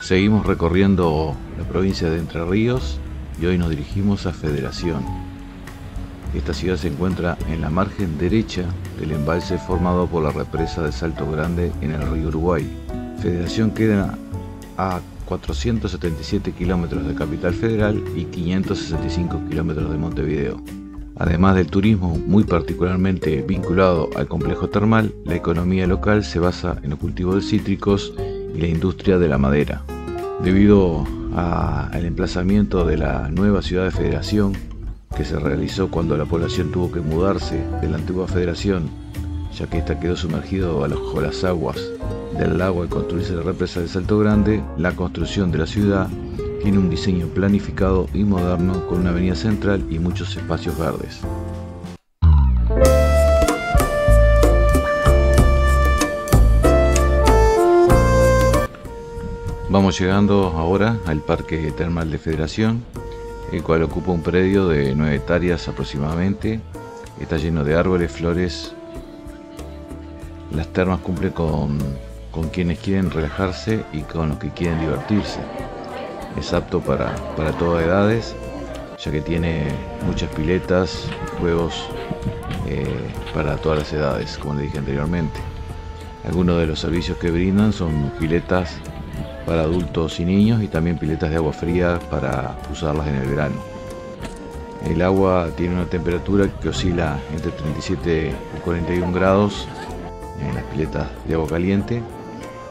Seguimos recorriendo la provincia de Entre Ríos y hoy nos dirigimos a Federación. Esta ciudad se encuentra en la margen derecha del embalse formado por la represa de Salto Grande en el río Uruguay. Federación queda a 477 kilómetros de Capital Federal y 565 kilómetros de Montevideo. Además del turismo muy particularmente vinculado al complejo termal, la economía local se basa en el cultivo de cítricos y la industria de la madera. Debido al emplazamiento de la nueva ciudad de Federación, que se realizó cuando la población tuvo que mudarse de la antigua Federación, ya que ésta quedó sumergido bajo las aguas del lago al construirse la represa de Salto Grande, la construcción de la ciudad tiene un diseño planificado y moderno con una avenida central y muchos espacios verdes. Vamos llegando ahora al Parque Termal de Federación, el cual ocupa un predio de 9 hectáreas aproximadamente. Está lleno de árboles, flores. Las termas cumplen con, con quienes quieren relajarse y con los que quieren divertirse. Es apto para, para todas edades, ya que tiene muchas piletas, juegos eh, para todas las edades, como le dije anteriormente. Algunos de los servicios que brindan son piletas para adultos y niños y también piletas de agua fría para usarlas en el verano. El agua tiene una temperatura que oscila entre 37 y 41 grados en las piletas de agua caliente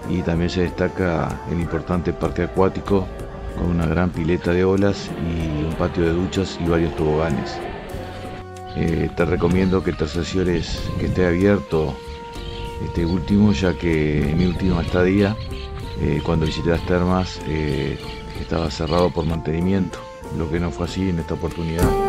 y también se destaca el importante parque acuático con una gran pileta de olas y un patio de duchas y varios toboganes. Eh, te recomiendo que te asesores que esté abierto este último ya que en mi última estadía eh, cuando visité las termas eh, estaba cerrado por mantenimiento, lo que no fue así en esta oportunidad.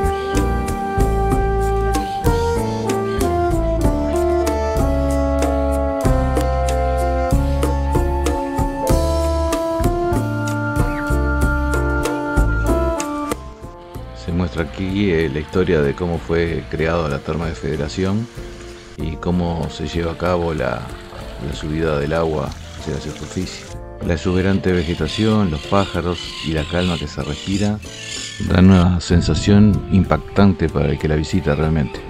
Aquí eh, la historia de cómo fue creada la terma de federación y cómo se lleva a cabo la subida del agua hacia la superficie. La exuberante vegetación, los pájaros y la calma que se respira dan una sensación impactante para el que la visita realmente.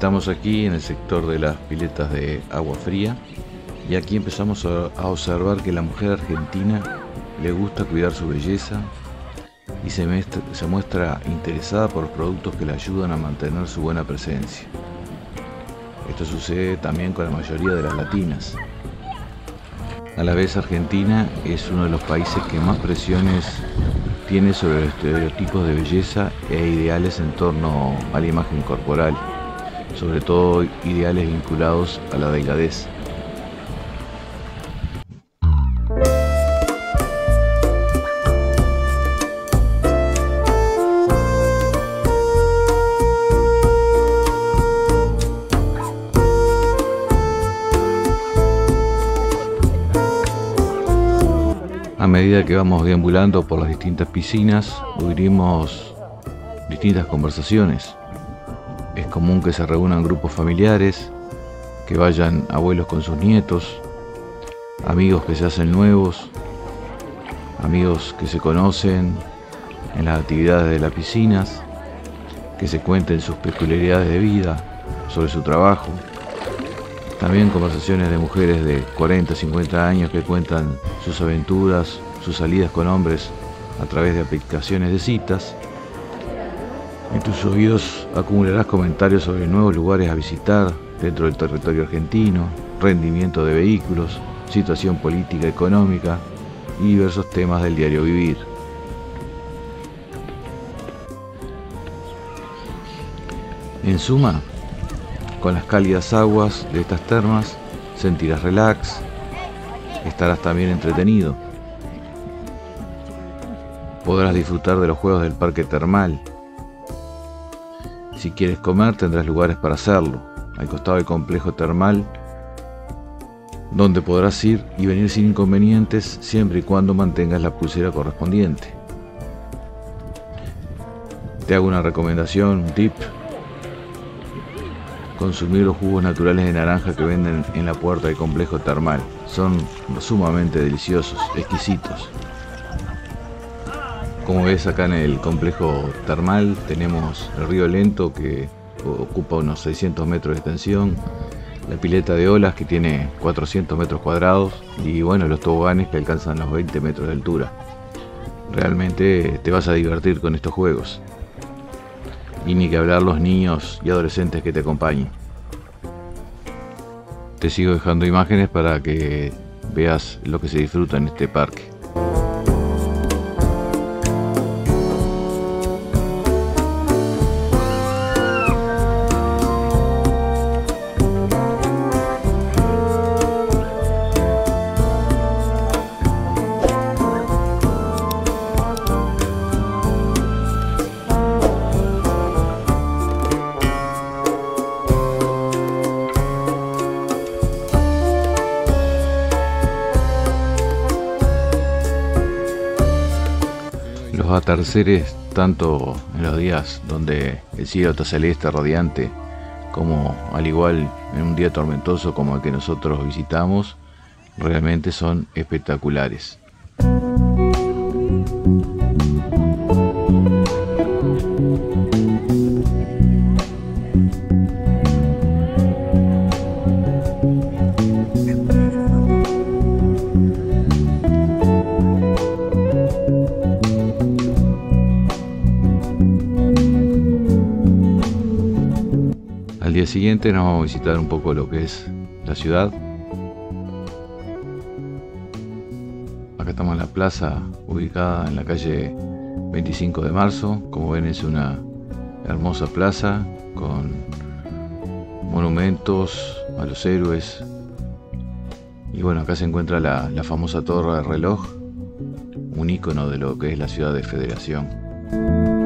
Estamos aquí en el sector de las piletas de agua fría y aquí empezamos a observar que la mujer argentina le gusta cuidar su belleza, y se muestra, interesada por productos que le ayudan a mantener su buena presencia. Esto sucede también con la mayoría de las latinas. A la vez Argentina es uno de los países que más presiones tiene sobre los estereotipos de belleza e ideales en torno a la imagen corporal, sobre todo ideales vinculados a la delgadez. medida que vamos deambulando por las distintas piscinas, oiremos distintas conversaciones. Es común que se reúnan grupos familiares, que vayan abuelos con sus nietos, amigos que se hacen nuevos, amigos que se conocen en las actividades de las piscinas, que se cuenten sus peculiaridades de vida, sobre su trabajo. También conversaciones de mujeres de 40, 50 años que cuentan sus aventuras, sus salidas con hombres a través de aplicaciones de citas. En tus oídos acumularás comentarios sobre nuevos lugares a visitar dentro del territorio argentino, rendimiento de vehículos, situación política, económica y diversos temas del diario vivir. En suma, con las cálidas aguas de estas termas sentirás relax, estarás también entretenido podrás disfrutar de los juegos del parque termal. Si quieres comer tendrás lugares para hacerlo, al costado del complejo termal, donde podrás ir y venir sin inconvenientes siempre y cuando mantengas la pulsera correspondiente. te hago una recomendación, un tip. Consumir los jugos naturales de naranja que venden en la puerta del complejo termal. Son sumamente deliciosos, exquisitos. Como ves acá en el complejo termal tenemos el río Lento que ocupa unos 600 metros de extensión, la pileta de olas que tiene 400 metros cuadrados y bueno los toboganes que alcanzan los 20 metros de altura. Realmente te vas a divertir con estos juegos. Y ni que hablar los niños y adolescentes que te acompañen. Te sigo dejando imágenes para que veas lo que se disfruta en este parque. Atardeceres, tanto en los días donde el cielo está celeste, radiante, como al igual en un día tormentoso como el que nosotros visitamos, realmente son espectaculares. Día siguiente nos vamos a visitar un poco lo que es la ciudad. Acá estamos en la plaza ubicada en la calle 25 de marzo. Como ven es una hermosa plaza con monumentos a los héroes. Y bueno, acá se encuentra la, la famosa torre de reloj, un icono de lo que es la ciudad de Federación.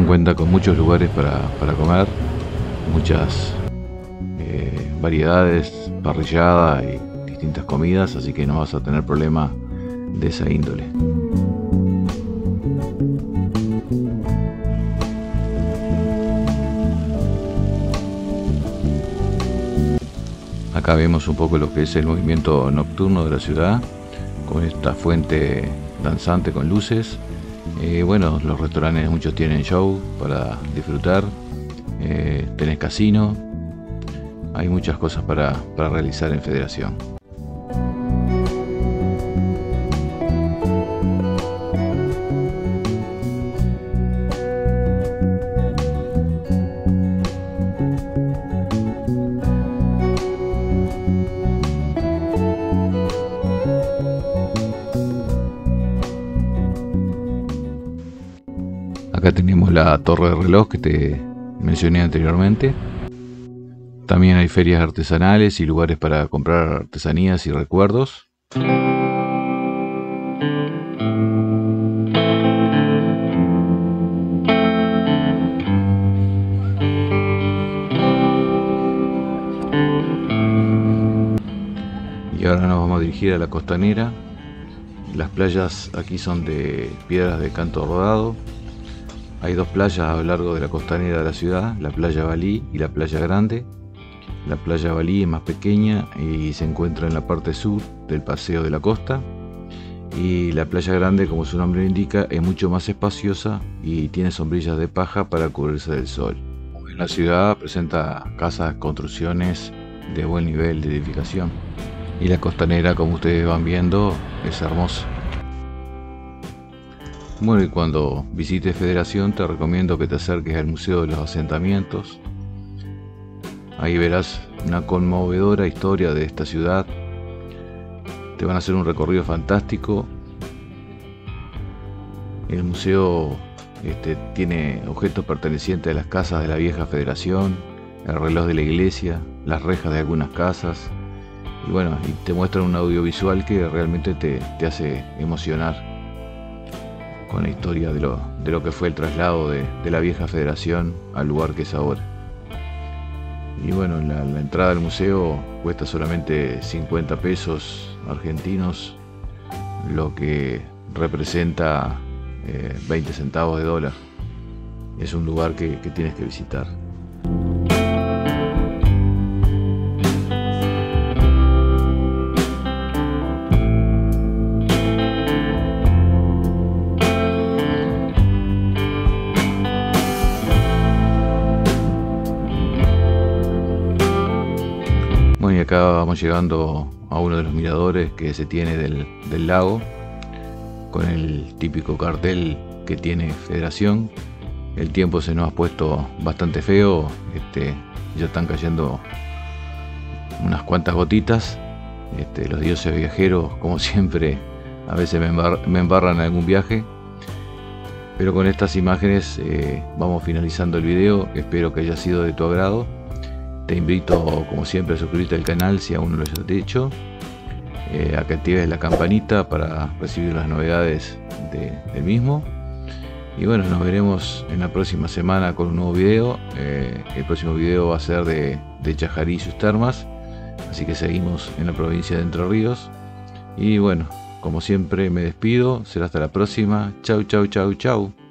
Cuenta con muchos lugares para, comer, muchas eh, variedades, parrillada y distintas comidas, así que no vas a tener problema de esa índole. Acá vemos un poco lo que es el movimiento nocturno de la ciudad, con esta fuente danzante con luces eh, bueno, los restaurantes muchos tienen show para disfrutar, eh, tenés casino, hay muchas cosas para realizar en Federación. Acá tenemos la torre de reloj que te mencioné anteriormente. También hay ferias artesanales y lugares para comprar artesanías y recuerdos. Y ahora nos vamos a dirigir a la costanera. Las playas aquí son de piedras de canto rodado, hay dos playas a lo largo de la costanera de la ciudad, la playa Balí y la playa Grande. La playa Balí es más pequeña y se encuentra en la parte sur del paseo de la costa. Y la playa Grande, como su nombre indica, es mucho más espaciosa y tiene sombrillas de paja para cubrirse del sol. La ciudad presenta casas, construcciones de buen nivel de edificación. Y la costanera, como ustedes van viendo, es hermosa. Bueno, y cuando visites Federación te recomiendo que te acerques al Museo de los Asentamientos. Ahí verás una conmovedora historia de esta ciudad. Te van a hacer un recorrido fantástico. El museo Este, tiene objetos pertenecientes a las casas de la vieja federación, el reloj de la iglesia, las rejas de algunas casas. Y bueno, y te muestran un audiovisual que realmente te, hace emocionar con la historia de lo, de lo que fue el traslado de, la vieja federación al lugar que es ahora. Y bueno, la, entrada al museo cuesta solamente 50 pesos argentinos, lo que representa 20 eh, centavos de dólar. Es un lugar que tienes que visitar. Bueno, y acá vamos llegando a uno de los miradores que se tiene del, del lago con el típico cartel que tiene Federación. El tiempo se nos ha puesto bastante feo, este, ya están cayendo unas cuantas gotitas. Este, los dioses viajeros, como siempre, a veces me, embarran algún viaje. Pero con estas imágenes eh, vamos finalizando el video. Espero que haya sido de tu agrado. Te invito, como siempre, a suscribirte al canal si aún no lo has hecho eh, a que actives la campanita para recibir las novedades del mismo. Y bueno, nos veremos en la próxima semana con un nuevo video. Eh, el próximo video va a ser de, de Chajarí y sus termas. Así que seguimos en la provincia de Entre Ríos. Y bueno, como siempre me despido. Será hasta la próxima. Chau, chau, chau, chau.